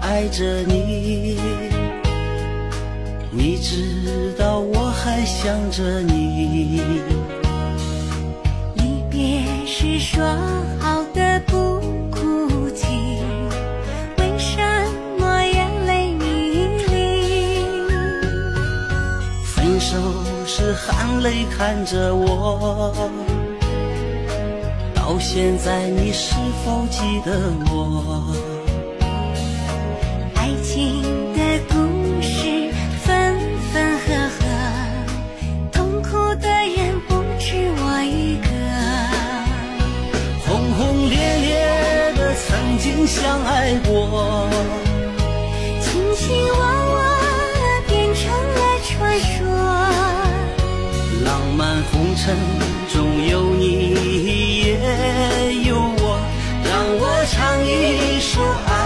爱着你。你知道我还想着你。离别时说好的不哭泣，为什么眼泪迷离？分手时含泪看着我，到现在你是否记得我？爱情的故事分分合合痛苦的人不止我一个。轰轰烈烈的曾经相爱过卿卿我我变成了传说。浪漫红尘中有你。唱一首爱。